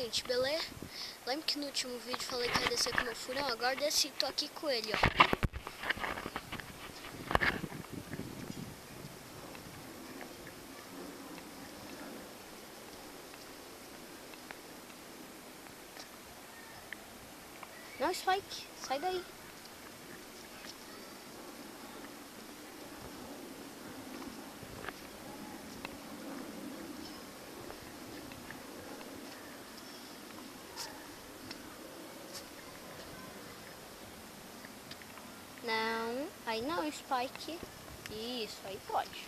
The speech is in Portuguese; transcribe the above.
gente, beleza? Lembra que no último vídeo falei que ia descer com meu furão? Agora desci, tô aqui com ele, ó. Não, Spike, sai daí. Não, não, Spike. Isso, aí pode.